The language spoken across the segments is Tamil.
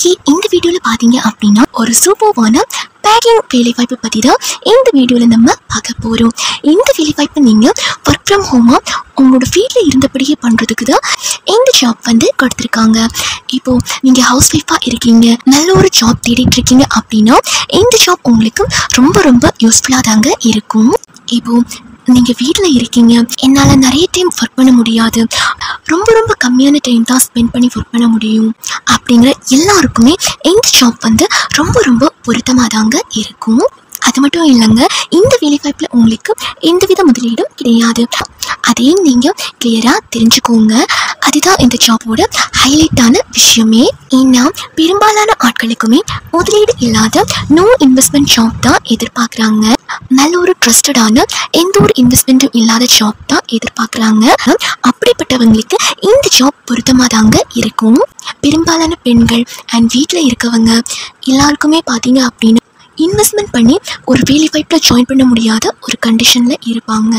இன்னைக்கு இந்த வீடியோவில் பார்த்தீங்க அப்படின்னா ஒரு சூப்பர்வான பேக்கிங் வேலைவாய்ப்பு பற்றி தான் இந்த வீடியோவில் நம்ம பார்க்க போகிறோம் இந்த வேலைவாய்ப்பு நீங்கள் ஒர்க் ஃப்ரம் ஹோமாக உங்களோட வீட்டில் இருந்தபடியே பண்ணுறதுக்கு தான் இந்த ஜாப் வந்து கொடுத்துருக்காங்க. இப்போது நீங்கள் ஹவுஸ் ஒய்ஃபாக இருக்கீங்க நல்ல ஒரு ஜாப் தேடிட்டு இருக்கீங்க அப்படின்னா இந்த ஜாப் உங்களுக்கு ரொம்ப ரொம்ப யூஸ்ஃபுல்லாக தாங்க இருக்கும். இப்போது நீங்கள் வீட்டில் இருக்கீங்க என்னால் நிறைய டைம் ஒர்க் பண்ண முடியாது. ரொம்ப ரொம்ப கம்மியான டைம் தான் ஸ்பெண்ட் பண்ணி ஒர்க் பண்ண முடியும். அப்படிங்கிற எல்லாருக்குமே இந்த ஜாப் வந்து ரொம்ப ரொம்ப பொருத்தமாக தாங்க இருக்கும். அது மட்டும் இல்லைங்க இந்த வேலைவாய்ப்பில் உங்களுக்கு எந்தவித முதலீடும் கிடையாது. அதையும் நீங்கள் கிளியராக தெரிஞ்சுக்கோங்க. அதுதான் இந்த ஜாபோட ஹைலைட்டான விஷயமே. ஏன்னா பெரும்பாலான ஆட்களுக்குமே முதலீடு இல்லாத நோ இன்வெஸ்ட்மெண்ட் ஜாப் தான் எதிர்பார்க்குறாங்க. நல்ல ஒரு ட்ரஸ்டடான எந்த ஒரு இன்வெஸ்ட்மெண்ட்டும் இல்லாத ஜாப் தான் எதிர்பார்க்குறாங்க. அப்படிப்பட்டவங்களுக்கு இந்த ஜாப் பொருத்தமாக தாங்க இருக்கும். பெரும்பாலான பெண்கள் அண்ட் வீட்டில் இருக்கவங்க எல்லாருக்குமே பார்த்தீங்க அப்படின்னா இன்வெஸ்ட்மெண்ட் பண்ணி ஒரு வேலை வாய்ப்பில் ஜாயின் பண்ண முடியாத ஒரு கண்டிஷனில் இருப்பாங்க.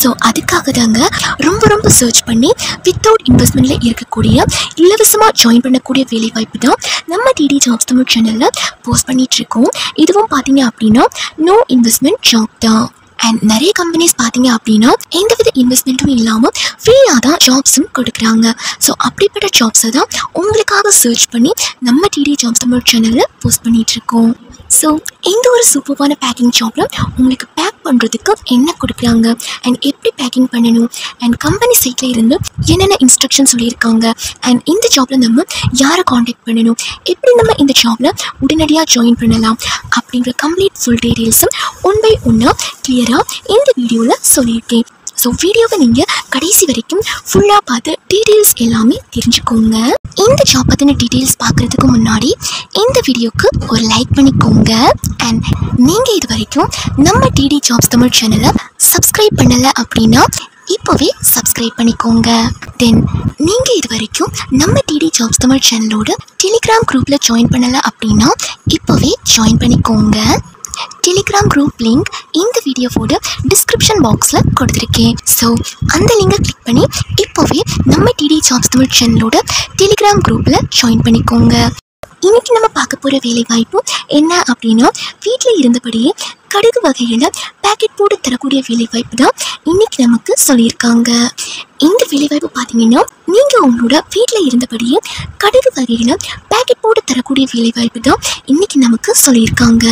ஸோ அதுக்காக தாங்க ரொம்ப ரொம்ப சர்ச் பண்ணி வித்தவுட் இன்வெஸ்ட்மெண்ட்டில் இருக்கக்கூடிய இலவசமாக ஜாயின் பண்ணக்கூடிய வேலை வாய்ப்பு தான் நம்ம டிடி ஜாப்ஸ் தமிழ் சேனலில் போஸ்ட் பண்ணிகிட்ருக்கோம் இதுவும் பார்த்தீங்க அப்படின்னா நோ இன்வெஸ்ட்மெண்ட் ஜாப் தான். அண்ட் நிறைய கம்பெனிஸ் பார்த்தீங்க அப்படின்னா எந்தவித இன்வெஸ்ட்மெண்ட்டும் இல்லாமல் ஃப்ரீயாக தான் ஜாப்ஸும் கொடுக்குறாங்க. ஸோ அப்படிப்பட்ட ஜாப்ஸை தான் உங்களுக்காக சர்ச் பண்ணி நம்ம டிடி ஜாப்ஸ் தமிழ் சேனலில் போஸ்ட் பண்ணிகிட்ருக்கோம் ஸோ இந்த ஒரு சூப்பர்வான பேக்கிங் ஜாப்பில் உங்களுக்கு பேக் பண்ணுறதுக்கு என்ன கொடுக்குறாங்க? அண்ட் எப்படி பேக்கிங் பண்ணணும்? அண்ட் கம்பெனி சைட்டில் இருந்து என்னென்ன இன்ஸ்ட்ரக்ஷன் சொல்லியிருக்காங்க? அண்ட் இந்த ஜாப்பில் நம்ம யாரை காண்டாக்ட் பண்ணணும்? எப்படி நம்ம இந்த ஜாப்பில் உடனடியாக ஜாயின் பண்ணலாம்? அப்படிங்கிற கம்ப்ளீட் ஃபுல் டீட்டெயில்ஸும் ஒன் பை ஒன்னாக கிளியராக இந்த வீடியோவில் சொல்லியிருக்கேன். ஸோ வீடியோவை நீங்கள் கடைசி வரைக்கும் ஃபுல்லாக பார்த்து டீட்டெயில்ஸ் எல்லாமே தெரிஞ்சுக்கோங்க. இந்த ஜாப் பற்றின டீட்டெயில்ஸ் பார்க்குறதுக்கு முன்னாடி இந்த வீடியோக்கு ஒரு லைக் பண்ணிக்கோங்க. அண்ட் நீங்கள் இது வரைக்கும் நம்ம டிடி ஜாப்ஸ் தமிழ் சேனலை சப்ஸ்கிரைப் பண்ணலை அப்படின்னா இப்போவே சப்ஸ்கிரைப் பண்ணிக்கோங்க. தென் நீங்கள் இது வரைக்கும் நம்ம டிடி ஜாப்ஸ் தமிழ் சேனலோட டெலிகிராம் குரூப்பில் ஜாயின் பண்ணலை அப்படின்னா இப்போவே ஜாயின் பண்ணிக்கோங்க. டெலிகிராம் குரூப் லிங்க் இந்த வீடியோவோட டிஸ்கிரிப்ஷன் பாக்ஸில் கொடுத்துருக்கேன். ஸோ அந்த லிங்கை கிளிக் பண்ணி இப்போவே நம்ம டிடி ஜாப்ஸ் தமிழ் சேனலோட டெலிகிராம் குரூப்பில் ஜாயின் பண்ணிக்கோங்க. இன்றைக்கி நம்ம பார்க்க போகிற வேலைவாய்ப்பு என்ன அப்படின்னா வீட்டில் இருந்தபடியே கடுகு வகையில் பேக்கெட் போட்டு தரக்கூடிய வேலைவாய்ப்பு தான் இன்றைக்கி நமக்கு சொல்லியிருக்காங்க. இந்த வேலைவாய்ப்பு பார்த்தீங்கன்னா நீங்கள் உங்களோட வீட்டில் இருந்தபடியே கடுகு வகையில் பேக்கெட் போட்டு தரக்கூடிய வேலைவாய்ப்பு தான் இன்றைக்கி நமக்கு சொல்லியிருக்காங்க.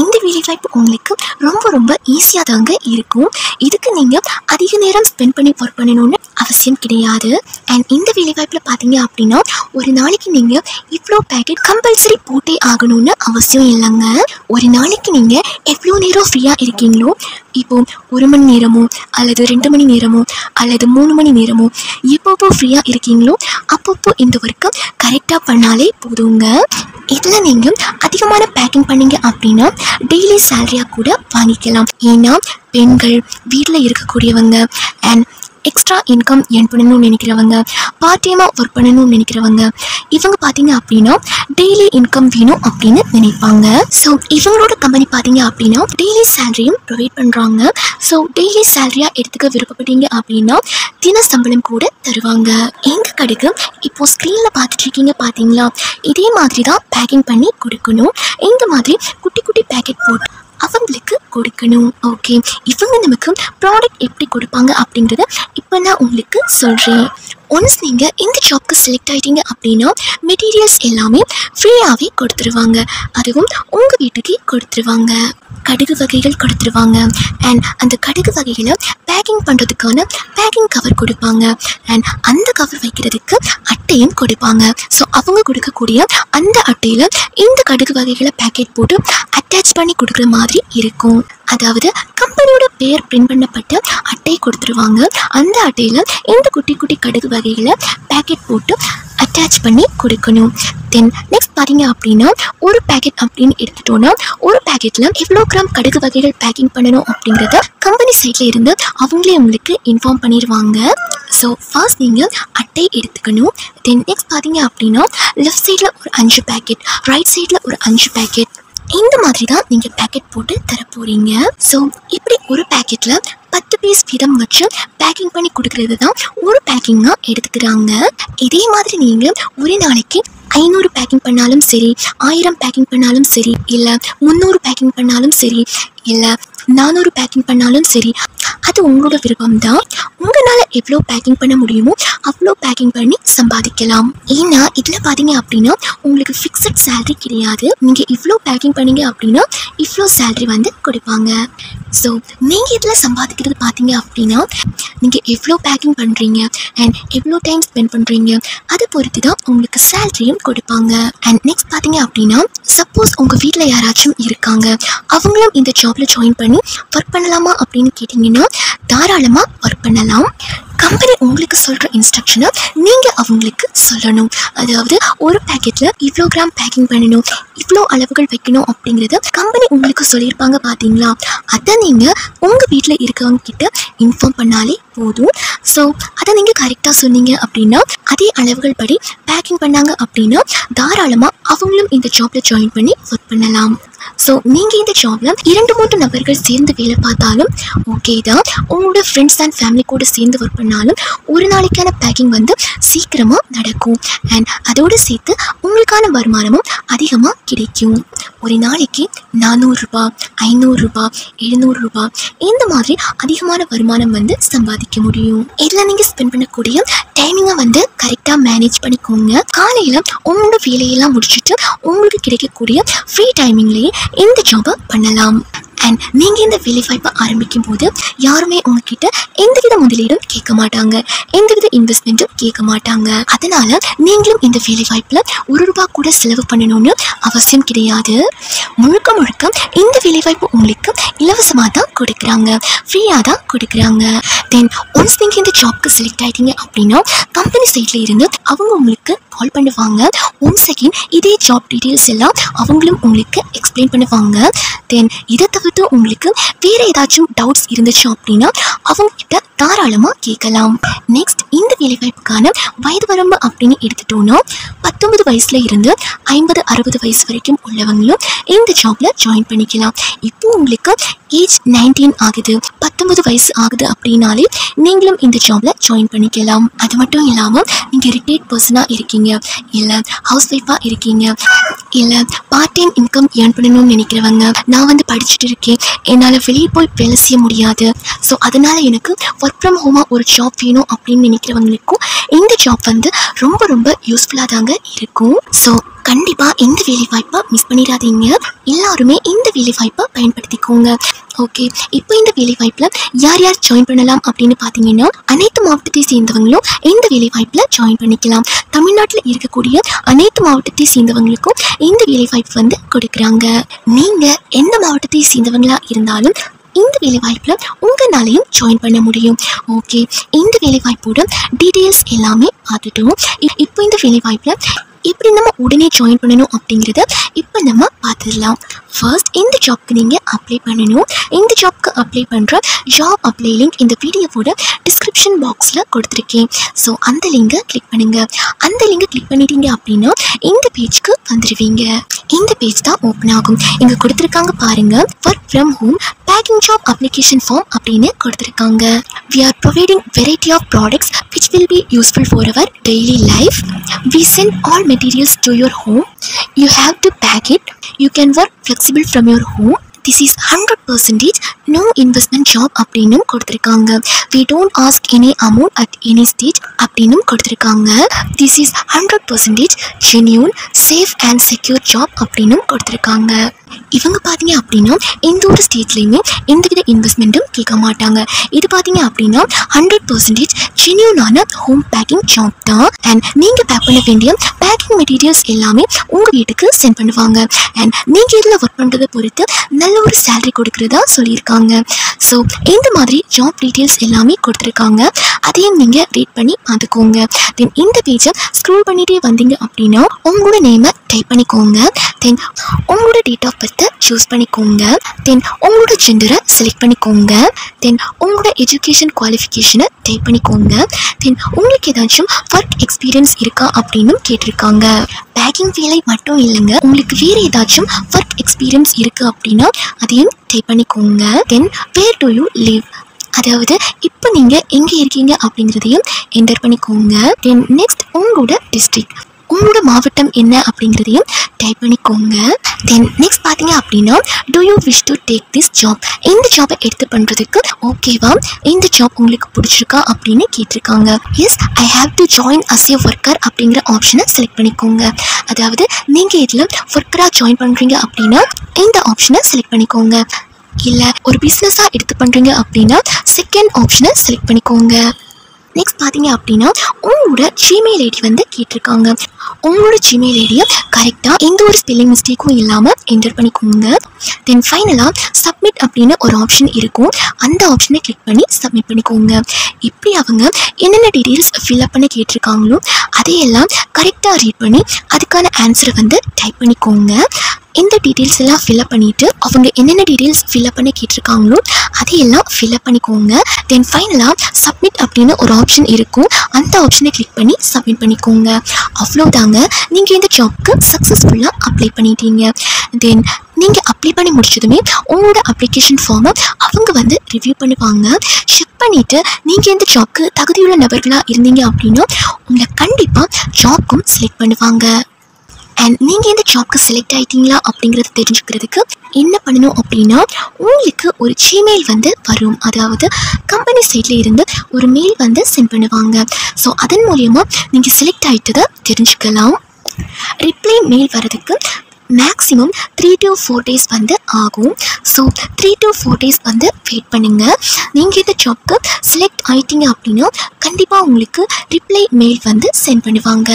இந்த வேலைவாய்ப்பு உங்களுக்கு ரொம்ப ரொம்ப ஈஸியாக தாங்க இருக்கும். இதுக்கு நீங்கள் அதிக நேரம் ஸ்பெண்ட் பண்ணி ஒர்க் பண்ணணும்னு அவசியம் கிடையாது. அண்ட் இந்த வேலைவாய்ப்பில் பார்த்தீங்க அப்படின்னா ஒரு நாளைக்கு நீங்கள் இவ்வளோ பேக்கெட் கம்பல்சரி போட்டே ஆகணும்னு அவசியம் இல்லைங்க. ஒரு நாளைக்கு நீங்கள் எவ்வளோ நேரம் ஃப்ரீயாக இருக்கீங்களோ? இப்போ ஒரு மணி நேரமோ அல்லது ரெண்டு மணி நேரமோ அல்லது மூணு மணி நேரமோ எப்பப்போ ஃப்ரீயாக இருக்கீங்களோ அப்பப்போ இந்த ஒர்க்கை கரெக்டாக பண்ணாலே போதுங்க. இதில் நீங்கள் அதிகமான பேக்கிங் பண்ணீங்க அப்படின்னா டெய்லி சேலரியாக கூட வாங்கிக்கலாம். ஏன்னா பெண்கள் வீட்டில் இருக்கக்கூடியவங்க அண்ட் எக்ஸ்ட்ரா இன்கம் ஏர்ன் பண்ணணும்னு நினைக்கிறவங்க பார்ட் டைமாக ஒர்க் பண்ணணும்னு நினைக்கிறவங்க இவங்க பார்த்தீங்க அப்படின்னா டெய்லி இன்கம் வேணும் அப்படின்னு நினைப்பாங்க. ஸோ இவங்களோட கம்பெனி பார்த்தீங்க அப்படின்னா டெய்லி சேலரியும் ப்ரொவைட் பண்ணுறாங்க ஸோ டெய்லி சேலரியாக எடுத்துக்க விருப்பப்பட்டீங்க அப்படின்னா தின சம்பளம் கூட தருவாங்க. எங்கள் கடைக்கு? இப்போ ஸ்க்ரீனில் பார்த்துட்டு இருக்கீங்க பார்த்தீங்களா இதே மாதிரி தான் பேக்கிங் பண்ணி கொடுக்கணும். இந்த மாதிரி குட்டி குட்டி பேக்கெட் போட்டு அவங்களுக்கு கொடுக்கணும். ஓகே இவங்க நமக்கு ப்ராடக்ட் எப்படி கொடுப்பாங்க அப்படிங்கிறத இப்போ நான் உங்களுக்கு சொல்கிறேன் ஒன்ஸ் நீங்கள் இந்த ஜாப்க்கு செலக்ட் ஆகிட்டீங்க அப்படின்னா மெட்டீரியல்ஸ் எல்லாமே ஃப்ரீயாகவே கொடுத்துருவாங்க. அதுவும் உங்கள் வீட்டுக்கே கொடுத்துருவாங்க. கடுகு வகைகள் கொடுத்துருவாங்க. அண்ட் அந்த கடுகு வகைகளை பேக்கிங் பண்ணுறதுக்கான பேக்கிங் கவர் கொடுப்பாங்க. அண்ட் அந்த கவர் வைக்கிறதுக்கு அட்டையும் கொடுப்பாங்க. ஸோ அவங்க கொடுக்கக்கூடிய அந்த அட்டையில் இந்த கடுகு வகைகளை பேக்கெட் போட்டு அட்டாச் பண்ணி கொடுக்குற மாதிரி இருக்கும். அதாவது கம்பெனியோட பேர் பிரிண்ட் பண்ணப்பட்ட அட்டை கொடுத்துருவாங்க. அந்த அட்டையில் இந்த குட்டி குட்டி கடுகு வகைகளை பேக்கெட் போட்டு அட்டாச் பண்ணி கொடுக்கணும். தென் நெக்ஸ்ட் பார்த்தீங்க அப்படின்னா ஒரு பேக்கெட் அப்படின்னு எடுத்துட்டோன்னா ஒரு பேக்கெட்டில் எவ்வளோ கிராம் கடுகு வகைகள் பேக்கிங் பண்ணணும் அப்படிங்கிறத கம்பெனி சைடில் இருந்து அவங்களே உங்களுக்கு இன்ஃபார்ம் பண்ணிடுவாங்க. ஸோ ஃபர்ஸ்ட் நீங்கள் அட்டை எடுத்துக்கணும். தென் நெக்ஸ்ட் பார்த்தீங்க அப்படின்னா லெஃப்ட் சைடில் ஒரு அஞ்சு பேக்கெட் ரைட் சைடில் ஒரு அஞ்சு பேக்கெட் இந்த மாதிரி தான் நீங்க பேக்கெட் போட்டு தர போறீங்க ஸோ இப்படி ஒரு பேக்கெட்ல பத்து பீஸ் வீதம் வச்சு பேக்கிங் பண்ணி கொடுக்கறது தான் ஒரு பேக்கிங்காக எடுத்துக்கிறாங்க. இதே மாதிரி நீங்க ஒரு நாளைக்கு ஐநூறு பேக்கிங் பண்ணாலும் சரி ஆயிரம் பேக்கிங் பண்ணாலும் சரி இல்லை முந்நூறு பேக்கிங் பண்ணாலும் சரி இல்லை நானூறு பேக்கிங் பண்ணாலும் சரி அது உங்களோட விருப்பம் தான் உங்களால் எவ்வளோ பேக்கிங் பண்ண முடியுமோ அவ்வளோ பேக்கிங் பண்ணி சம்பாதிக்கலாம். ஏன்னா இதில் பார்த்தீங்க அப்படின்னா உங்களுக்கு ஃபிக்ஸட் சேலரி கிடையாது. நீங்கள் இவ்வளோ பேக்கிங் பண்ணீங்க அப்படின்னா இவ்வளோ சேலரி வந்து கொடுப்பாங்க. ஸோ நீங்கள் இதில் சம்பாதிக்கிறது பார்த்தீங்க அப்படின்னா நீங்கள் எவ்வளோ பேக்கிங் பண்ணுறீங்க அண்ட் எவ்வளோ டைம் ஸ்பெண்ட் பண்ணுறீங்க அதை பொறுத்து தான் உங்களுக்கு சேலரியும் கொடுப்பாங்க. அண்ட் நெக்ஸ்ட் பார்த்தீங்க அப்படின்னா சப்போஸ் உங்கள் வீட்டில் யாராச்சும் இருக்காங்க. அவங்களும் இந்த ஜாபில் ஜாயின் பண்ணி ஒர்க் பண்ணலாமா அப்படின்னு கேட்டிங்கன்னா தாராளமாக ஒர்க் பண்ணலாம். கம்பெனி உங்களுக்கு சொல்கிற இன்ஸ்ட்ரக்ஷனை நீங்கள் அவங்களுக்கு சொல்லணும். அதாவது ஒரு பேக்கெட்டில் இவ்வளோ கிராம் பேக்கிங் பண்ணணும் இவ்வளோ அளவுகள் வைக்கணும் அப்படிங்கிறத கம்பெனி உங்களுக்கு சொல்லியிருப்பாங்க பார்த்தீங்களா அதை நீங்கள் உங்கள் வீட்டில் இருக்கவங்க கிட்ட இன்ஃபார்ம் பண்ணாலே போதும். ஸோ அதை நீங்கள் கரெக்டாக சொன்னீங்க அப்படின்னா அதே அளவுகள் படி பேக்கிங் பண்ணாங்க அப்படின்னா தாராளமாக அவங்களும் இந்த ஜாப்பில் ஜாயின் பண்ணி ஒர்க் பண்ணலாம். ஸோ நீங்கள் இந்த ஜாபில் இரண்டு மூன்று நபர்கள் சேர்ந்து வேலை பார்த்தாலும் ஓகே தான். உங்களோட ஃப்ரெண்ட்ஸ் அண்ட் ஃபேமிலி கூட சேர்ந்து ஒர்க் பண்ணாலும் ஒரு நாளைக்கான பேக்கிங் வந்து சீக்கிரமாக நடக்கும். அண்ட் அதோடு சேர்த்து உங்களுக்கான வருமானமும் அதிகமாக கிடைக்கும். ஒரு நாளைக்கு நானூறுரூபா ஐநூறுரூபா எழுநூறுரூபா இந்த மாதிரி அதிகமான வருமானம் வந்து சம்பாதிக்க முடியும். இதில் நீங்கள் ஸ்பெண்ட் பண்ணக்கூடிய டைமிங்கை வந்து கரெக்டாக மேனேஜ் பண்ணிக்கோங்க. காலையில் உங்களோட வேலையெல்லாம் முடிச்சுட்டு உங்களுக்கு கிடைக்கக்கூடிய ஃப்ரீ டைமிங்லேயே இந்த ஜாபை பண்ணலாம். அண்ட் நீங்கள் இந்த வேலை வாய்ப்பை ஆரம்பிக்கும் போது யாருமே உங்ககிட்ட எந்தவித முதலீடும் கேட்க மாட்டாங்க. எந்தவித இன்வெஸ்ட்மெண்ட்டும் கேட்க மாட்டாங்க. அதனால நீங்களும் இந்த வேலை வாய்ப்பில் ஒரு ரூபா கூட செலவு பண்ணணும்னு அவசியம் கிடையாது. முழுக்க முழுக்க இந்த வேலை வாய்ப்பு உங்களுக்கு இலவசமாக தான் கொடுக்குறாங்க. ஃப்ரீயாக தான் கொடுக்குறாங்க. தென் ஒன்ஸ் நீங்கள் இந்த ஜாப்க்கு செலக்ட் ஆகிட்டீங்க அப்படின்னா கம்பெனி சைட்ல இருந்து அவங்க உங்களுக்கு கால் பண்ணுவாங்க. ஒன்ஸ் செகண்ட் இதே ஜாப் டீட்டெயில்ஸ் எல்லாம் அவங்களும் உங்களுக்கு எக்ஸ்பிளைன் பண்ணுவாங்க. தென் இதை தவிர குறித்து உங்களுக்கு வேறு ஏதாச்சும் டவுட்ஸ் இருந்துச்சு அப்படின்னா அவங்ககிட்ட தாராளமாக கேட்கலாம். நெக்ஸ்ட் இந்த வேலைவாய்ப்புக்கான வயது வரம்பு அப்படின்னு எடுத்துட்டோம்னா பத்தொன்பது வயசுல இருந்து ஐம்பது அறுபது வயசு வரைக்கும் உள்ளவங்களும் இந்த ஜாப்ல ஜாயின் பண்ணிக்கலாம். இப்போ உங்களுக்கு ஏஜ் நைன்டீன் ஆகுது பத்தொன்பது வயசு ஆகுது அப்படின்னாலே நீங்களும் இந்த ஜாப்ல ஜாயின் பண்ணிக்கலாம். அது மட்டும் இல்லாமல் நீங்கள் ரிட்டையர்ட் பர்சனாக இருக்கீங்க. இல்லை ஹவுஸ் ஒய்ஃபாக இருக்கீங்க. இல்லை பார்ட் டைம் இன்கம் ஏர்ன் பண்ணணும்னு நினைக்கிறவங்க நான் வந்து படிச்சுட்டு இருக்கேன். என்னால் வெளியே போய் வேலை செய்ய முடியாது. ஸோ அதனால் எனக்கு ஒர்க் ஃப்ரம் ஹோமாக ஒரு ஜாப் வேணும் அப்படின்னு நினைக்கிறவங்களுக்கும் இந்த ஜாப் வந்து ரொம்ப ரொம்ப யூஸ்ஃபுல்லாக தாங்க இருக்கும். ஸோ கண்டிப்பாக இந்த வேலை வாய்ப்பை மிஸ் பண்ணிடாதீங்க. எல்லாருமே இந்த வேலை வாய்ப்பை பயன்படுத்திக்கோங்க. ஓகே இப்போ இந்த வேலைவாய்ப்பில் யார் யார் ஜாயின் பண்ணலாம் அப்படின்னு பார்த்தீங்கன்னா அனைத்து மாவட்டத்தை சேர்ந்தவங்களும் இந்த வேலைவாய்ப்பில் ஜாயின் பண்ணிக்கலாம். தமிழ்நாட்டில் இருக்கக்கூடிய அனைத்து மாவட்டத்தை சேர்ந்தவங்களுக்கும் இந்த வேலைவாய்ப்பு வந்து கொடுக்குறாங்க. நீங்கள் எந்த மாவட்டத்தை சேர்ந்தவங்களாக இருந்தாலும் இந்த வேலைவாய்ப்பில் உங்களாலையும் ஜாயின் பண்ண முடியும். ஓகே இந்த வேலைவாய்ப்போட டீட்டெயில்ஸ் எல்லாமே பார்த்துட்டோம். இ- இப்போ இந்த வேலைவாய்ப்பில் எப்படி நம்ம உடனே ஜாயின் பண்ணணும் அப்படிங்கிறத இப்போ நம்ம பார்த்துடலாம். ஃபர்ஸ்ட் இந்த ஜாப்க்கு நீங்கள் அப்ளை பண்ணணும். இந்த ஜாப்க்கு அப்ளை பண்ணுற ஜாப் அப்ளை லிங்க் இந்த வீடியோவோட டிஸ்கிரிப்ஷன் பாக்ஸில் கொடுத்துருக்கேன். ஸோ அந்த லிங்கை கிளிக் பண்ணுங்கள் அந்த லிங்கை கிளிக் பண்ணிட்டீங்க அப்படின்னா இந்த பேஜ்க்கு வந்துடுவீங்க இந்த பேஜ் தான் ஓப்பன் ஆகும். இங்கே கொடுத்துருக்காங்க பாருங்க work from home packing job application form அப்படின்னு கொடுத்துருக்காங்க. We are providing variety of products which will be useful for our daily life we sent all materials to your home you have to pack it you can work flexible from your home this is hundred percentage no investment job அப்படின்னு கொடுத்துருக்காங்க we don't ask any amount at any stage அப்படின்னும் கொடுத்துருக்காங்க. This is hundred percentage genuine safe and secure job அப்படின்னும் கொடுத்துருக்காங்க. இவங்க பார்த்தீங்க அப்படின்னா எந்த ஒரு ஸ்டேட்லேயுமே எந்தவித இன்வெஸ்ட்மெண்ட்டும் கேட்க மாட்டாங்க. இது பார்த்தீங்க அப்படின்னா ஹண்ட்ரட் பர்சன்டேஜ் ஜென்யூனான ஹோம் பேக்கிங் ஜாப் தான். அண்ட் நீங்கள் பேக் பண்ண வேண்டிய பேக்கிங் மெட்டீரியல்ஸ் எல்லாமே உங்கள் வீட்டுக்கு சென்ட் பண்ணுவாங்க. அண்ட் நீங்கள் இதில் ஒர்க் பண்ணுறதை பொறுத்து நல்ல ஒரு சேலரி கொடுக்குறதா சொல்லியிருக்காங்க. ஸோ இந்த மாதிரி ஜாப் டீட்டெயில்ஸ் எல்லாமே கொடுத்துருக்காங்க. அதையும் நீங்கள் ரீட் பண்ணி பார்த்துக்கோங்க. தென் இந்த பேஜை ஸ்க்ரோல் பண்ணிகிட்டே வந்தீங்க அப்படின்னா உங்களோட நேமை டைப் பண்ணிக்கோங்க. தென் உங்களோட டேட் ஆஃப் பர்த்தை சூஸ் பண்ணிக்கோங்க. தென் உங்களோட ஜெண்டரை செலக்ட் பண்ணிக்கோங்க. தென் உங்களோட எஜுகேஷன் குவாலிஃபிகேஷனை டைப் பண்ணிக்கோங்க. தென் உங்களுக்கு ஏதாச்சும் ஒர்க் எக்ஸ்பீரியன்ஸ் இருக்கா அப்படின்னு கேட்டிருக்காங்க. பேக்கிங் வேலை மட்டும் இல்லைங்க. உங்களுக்கு வேறு ஏதாச்சும் ஒர்க் எக்ஸ்பீரியன்ஸ் இருக்குது அப்படின்னா அதையும் டைப் பண்ணிக்கோங்க. Then where do you live அதாவது இப்போ நீங்கள் எங்கே இருக்கீங்க அப்படிங்கிறதையும் என்டர் பண்ணிக்கோங்க. தென் நெக்ஸ்ட் உங்களோட டிஸ்ட்ரிக்ட் உங்களோட மாவட்டம் என்ன அப்படிங்கிறதையும் டைப் பண்ணிக்கோங்க. தென் நெக்ஸ்ட் பார்த்தீங்க அப்படின்னா do you wish to take this job இந்த ஜாபை எடுத்து பண்ணுறதுக்கு ஓகேவா இந்த ஜாப் உங்களுக்கு பிடிச்சிருக்கா அப்படின்னு கேட்டிருக்காங்க. Yes I have to join as a worker அப்படிங்கிற ஆப்ஷனை செலக்ட் பண்ணிக்கோங்க. அதாவது நீங்கள் இதில் ஒர்க்கராக ஜாயின் பண்ணுறீங்க அப்படின்னா இந்த ஆப்ஷனை செலக்ட் பண்ணிக்கோங்க. இல்லை ஒரு பிஸ்னஸாக எடுத்து பண்ணுறீங்க அப்படின்னா செகண்ட் ஆப்ஷனை செலக்ட் பண்ணிக்கோங்க. நெக்ஸ்ட் பார்த்தீங்க அப்படின்னா உங்களோட ஜிமெயில் ஐடி வந்து கேட்டிருக்காங்க. உங்களோட ஜிமெயில் ஐடியை கரெக்டாக எந்த ஒரு ஸ்பெல்லிங் மிஸ்டேக்கும் இல்லாமல் என்டர் பண்ணிக்கோங்க. தென் ஃபைனலாக சப்மிட் அப்படின்னு ஒரு ஆப்ஷன் இருக்கும். அந்த ஆப்ஷனை கிளிக் பண்ணி சப்மிட் பண்ணிக்கோங்க. இப்படி அவங்க என்னென்ன டீட்டெயில்ஸ் ஃபில்அப் பண்ண கேட்டிருக்காங்களோ அதையெல்லாம் கரெக்டாக ரீட் பண்ணி அதுக்கான ஆன்சரை வந்து டைப் பண்ணிக்கோங்க. இந்த டீட்டெயில்ஸ் எல்லாம் ஃபில்அப் பண்ணிவிட்டு அவங்க என்னென்ன டீட்டெயில்ஸ் ஃபில்அப் பண்ணி கேட்டிருக்காங்களோ அதையெல்லாம் ஃபில்அப் பண்ணிக்கோங்க. தென் ஃபைனலாக சப்மிட் அப்படின்னு ஒரு ஆப்ஷன் இருக்கும். அந்த ஆப்ஷனை கிளிக் பண்ணி சப்மிட் பண்ணிக்கோங்க. அவ்வளோதாங்க நீங்கள் இந்த ஜாப்க்கு சக்ஸஸ்ஃபுல்லாக அப்ளை பண்ணிட்டீங்க. தென் நீங்கள் அப்ளை பண்ணி முடிச்சதுமே உங்களோட அப்ளிகேஷன் ஃபார்மை அவங்க வந்து ரிவ்யூ பண்ணுவாங்க. செக் பண்ணிவிட்டு நீங்கள் இந்த ஜாப்க்கு தகுதியுள்ள நபர்களாக இருந்தீங்க அப்படின்னா உங்களை கண்டிப்பாக ஜாப்க்கும் செலக்ட் பண்ணுவாங்க. அண்ட் நீங்கள் இந்த ஜாப்க்கு செலக்ட் ஆயிட்டீங்களா அப்படிங்கிறத தெரிஞ்சுக்கிறதுக்கு என்ன பண்ணணும் அப்படின்னா உங்களுக்கு ஒரு ஜிமெயில் வந்து வரும். அதாவது கம்பெனி சைடில் இருந்து ஒரு மெயில் வந்து சென்ட் பண்ணுவாங்க. ஸோ அதன் மூலயமா நீங்கள் செலக்ட் ஆகிட்டதை தெரிஞ்சுக்கலாம். ரிப்ளை மெயில் வரதுக்கு maximum three to four days வந்து ஆகும். So three to four days வந்து வெயிட் பண்ணுங்கள் நீங்கள் இந்த ஜாப்க்கு செலக்ட் ஆயிட்டீங்க அப்படின்னா கண்டிப்பாக உங்களுக்கு ரிப்ளை மெயில் வந்து சென்ட் பண்ணுவாங்க.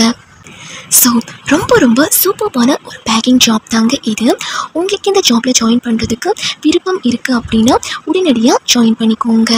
ஸோ ரொம்ப ரொம்ப சூப்பர்பான ஒரு பேக்கிங் ஜாப் தாங்க இது. உங்களுக்கு இந்த ஜாப்பில் ஜாயின் பண்ணுறதுக்கு விருப்பம் இருக்குது அப்படின்னா உடனடியாக ஜாயின் பண்ணிக்கோங்க.